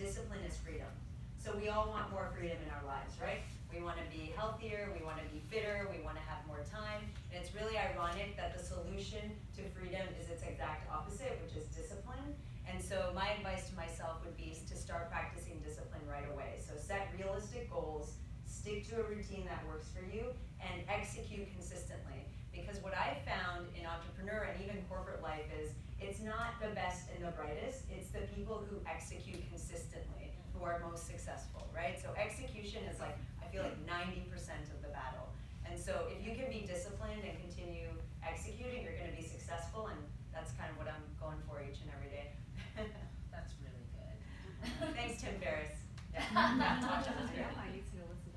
is freedom. So we all want more freedom in our lives, right? We want to be healthier, we want to be fitter, we want to have more time. And it's really ironic that the solution to freedom is its exact opposite, which is discipline. And so my advice to myself would be to start practicing discipline right away. So set realistic goals, stick to a routine that works for you, and execute consistently. Because what I've found in entrepreneur and even corporate life is it's not the best and the brightest, it's the people who execute are most successful, right? So execution is like, I feel like 90% of the battle. And so if you can be disciplined and continue executing, you're gonna be successful, and that's kind of what I'm going for each and every day. That's really good. Thanks, Tim Ferriss. Yeah. Yeah, Yeah, you